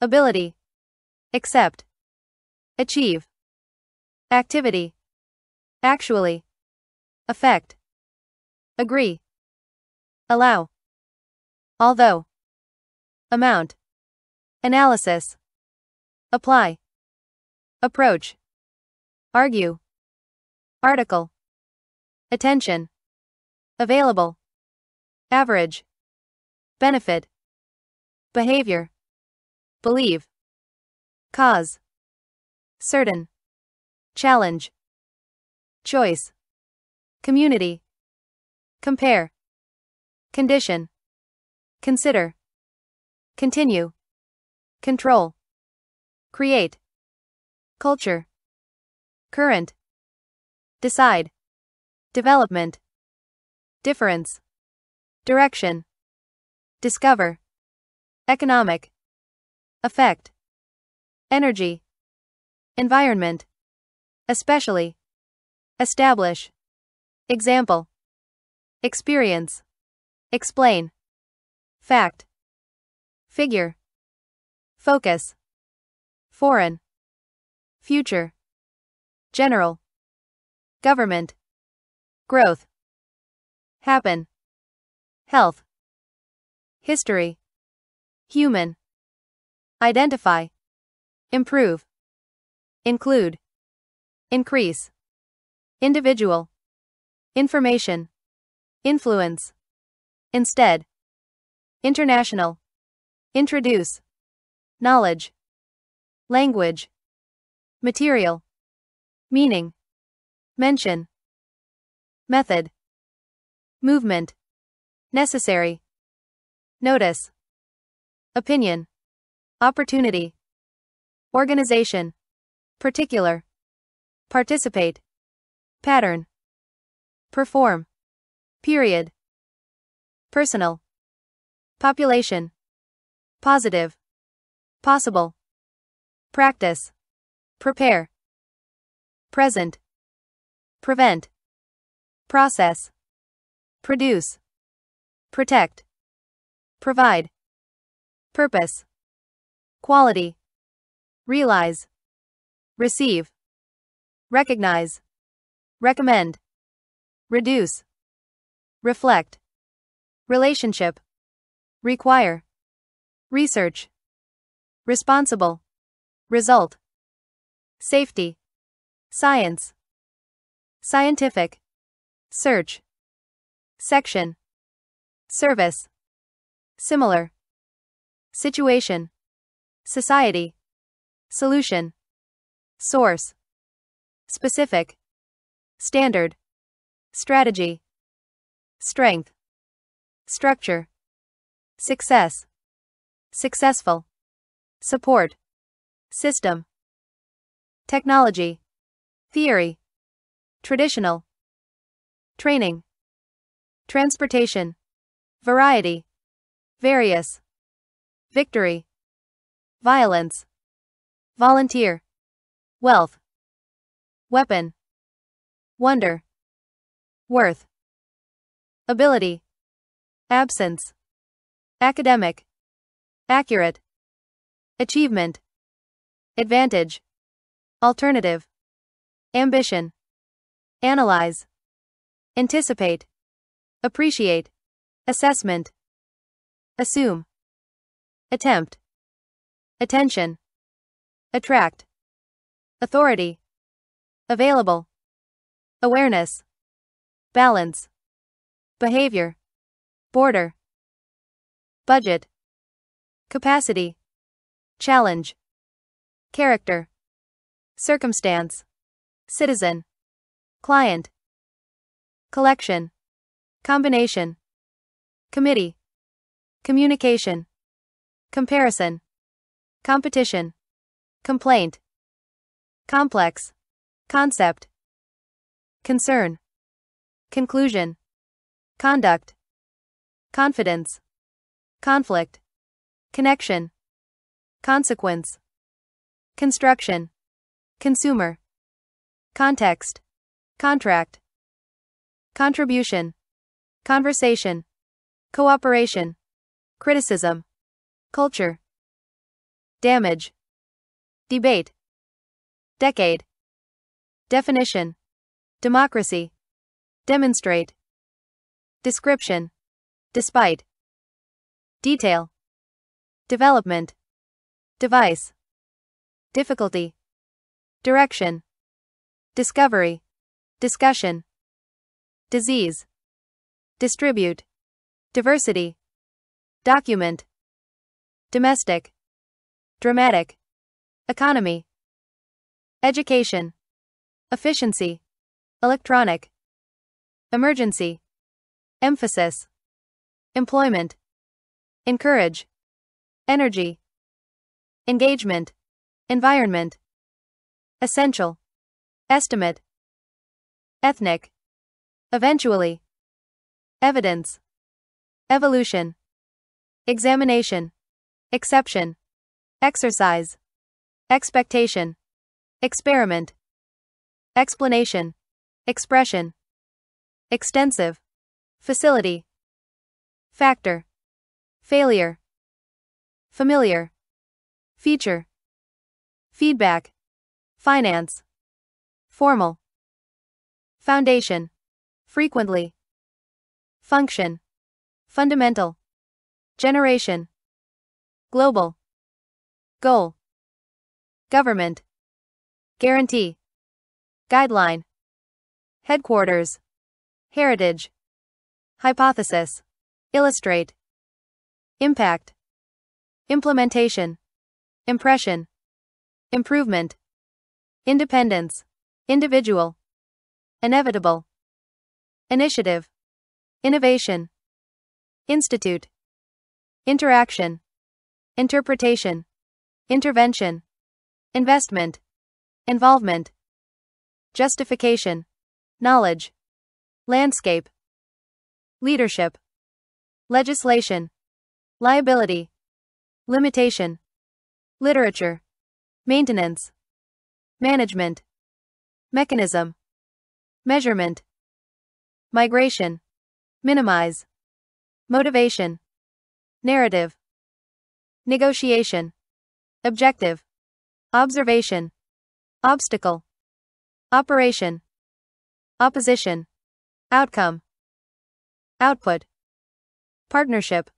ability, accept, achieve, activity, actually, affect, agree, allow, although, amount, analysis, apply, approach, argue, article, attention, available, average, benefit, behavior, believe, cause, certain, challenge, choice, community, compare, condition, consider, continue, control, create, culture, current, decide, development, difference, direction, discover, economic, effect, energy, environment, especially, establish, example, experience, explain, fact, figure, focus, foreign, future, general, government, growth, happen, health, history, human, identify, improve, include, increase, individual, information, influence, instead, international, introduce, knowledge, language, material, meaning, mention, method, movement, necessary, notice, opinion, opportunity, organization, particular, participate, pattern, perform, period, personal, population, positive, possible, practice, prepare, present, prevent, process, produce, protect, provide, purpose, quality, realize, receive, recognize, recommend, reduce, reflect, relationship, require, research, responsible, result, safety, science, scientific, search, section, service, similar, situation, society, solution, source, specific, standard, strategy, strength, structure, success, successful, support, system, technology, theory, traditional, training, transportation, variety, various, victory, violence, volunteer, wealth, weapon, wonder, worth, ability, absence, academic, accurate, achievement, advantage, alternative, ambition, analyze, anticipate, appreciate, assessment, assume, attempt, attention, attract, authority, available, awareness, balance, behavior, border, budget, capacity, challenge, character, circumstance, citizen, client, collection, combination, committee, communication, comparison, competition, complaint, complex, concept, concern, conclusion, conduct, confidence, conflict, connection, consequence, construction, consumer, context, contract, contribution, conversation, cooperation, criticism, culture, damage, debate, decade, definition, democracy, demonstrate, description, despite, detail, development, device, difficulty, direction, discovery, discussion, disease, distribute, diversity, document, domestic, dramatic, economy, education, efficiency, electronic, emergency, emphasis, employment, encourage, energy, engagement, environment, essential, estimate, ethnic, eventually, evidence, evolution, examination, exception, exercise, expectation, experiment, explanation, expression, extensive, facility, factor, failure, familiar, feature, feedback, finance, formal, foundation, frequently, function, fundamental, generation, global, goal, government, guarantee, guideline, headquarters, heritage, hypothesis, illustrate, impact, implementation, impression, improvement, independence, individual, inevitable, initiative, innovation, institute, interaction, interpretation, intervention, investment, involvement, justification, knowledge, landscape, leadership, legislation, liability, limitation, literature, maintenance, management, mechanism, measurement, migration, minimize, motivation, narrative, negotiation, objective, observation, obstacle, operation, opposition, outcome, output, partnership,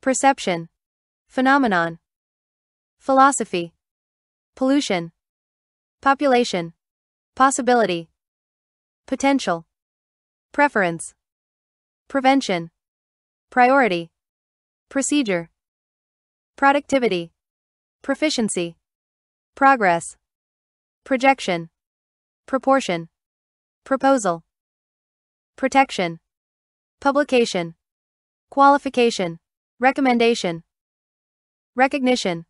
perception, phenomenon, philosophy, pollution, population, possibility, potential, preference, prevention, priority, procedure, productivity, proficiency, progress, projection, proportion, proposal, protection, publication, qualification, recommendation, recognition,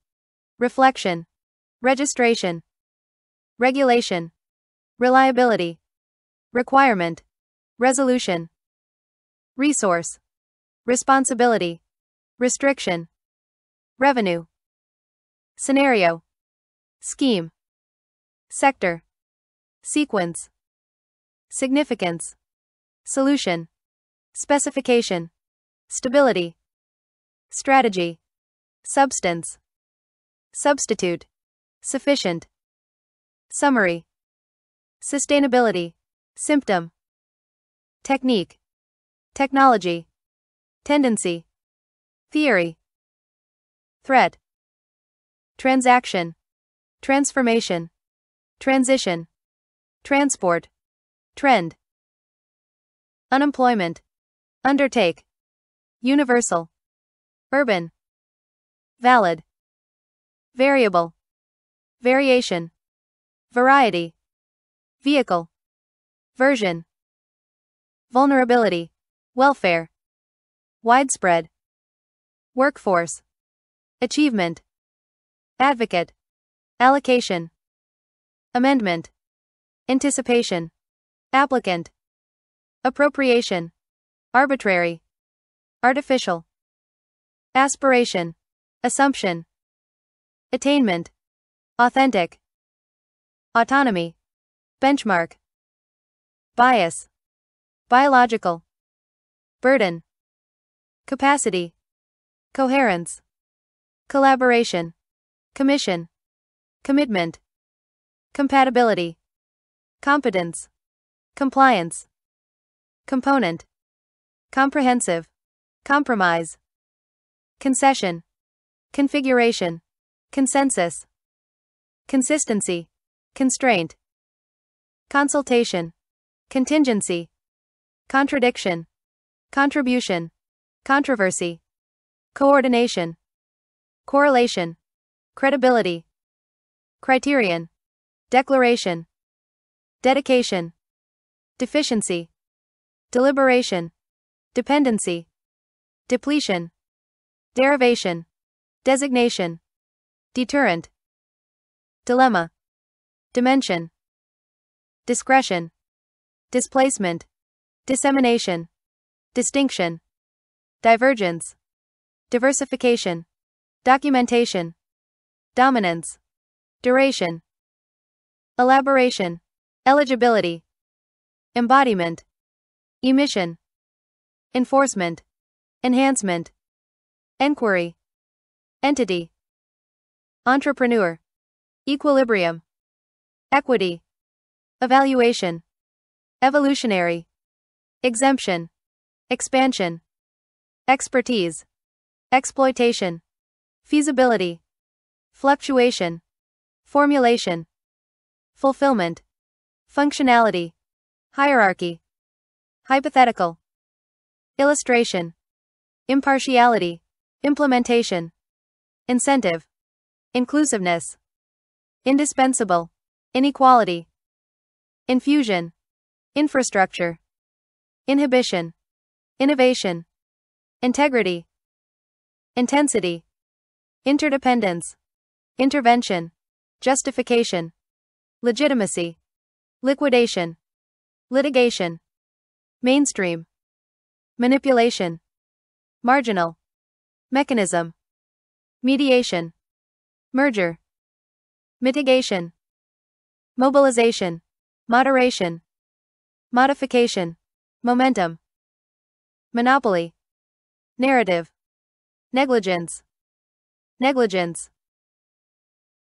reflection, registration, regulation, reliability, requirement, resolution, resource, responsibility, restriction, revenue, scenario, scheme, sector, sequence, significance, solution, specification, stability, strategy, substance, substitute, sufficient, summary, sustainability, symptom, technique, technology, tendency, theory, threat, transaction, transformation, transition, transport, trend, unemployment, undertake, universal, urban, valid, variable, variation, variety, vehicle, version, vulnerability, welfare, widespread, workforce, achievement, advocate, allocation, amendment, anticipation, applicant, appropriation, arbitrary, artificial, aspiration, assumption, attainment, authentic, autonomy, benchmark, bias, biological, burden, capacity, coherence, collaboration, commission, commitment, compatibility, competence, compliance, component, comprehensive, compromise, concession, configuration, consensus, consistency, constraint, consultation, contingency, contradiction, contribution, controversy, coordination, correlation, credibility, criterion, declaration, dedication, deficiency, deliberation, dependency, depletion, derivation, designation, deterrent, dilemma, dimension, discretion, displacement, dissemination, distinction, divergence, diversification, documentation, dominance, duration, elaboration, eligibility, embodiment, emission, enforcement, enhancement, enquiry, entity, entrepreneur, equilibrium, equity, evaluation, evolutionary, exemption, expansion, expertise, exploitation, feasibility, fluctuation, formulation, fulfillment, functionality, hierarchy, hypothetical, illustration, impartiality, implementation, incentive, inclusiveness, indispensable, inequality, infusion, infrastructure, inhibition, innovation, integrity, intensity, interdependence, intervention, justification, legitimacy, liquidation, litigation, mainstream, manipulation, marginal, mechanism, mediation, merger, mitigation, mobilization, moderation, modification, momentum, monopoly, narrative, negligence, negligence,